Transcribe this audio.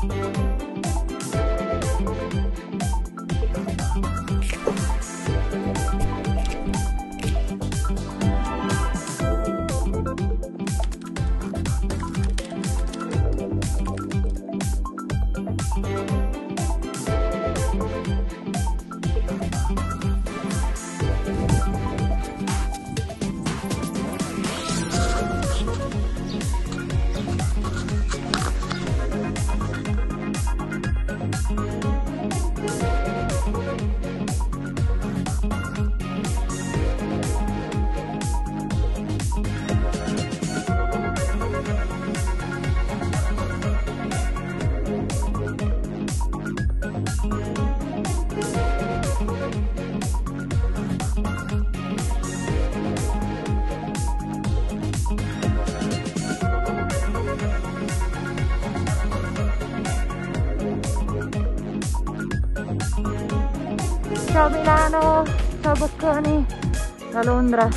thank Ciao Milano, ciao Bocconi, da Londra.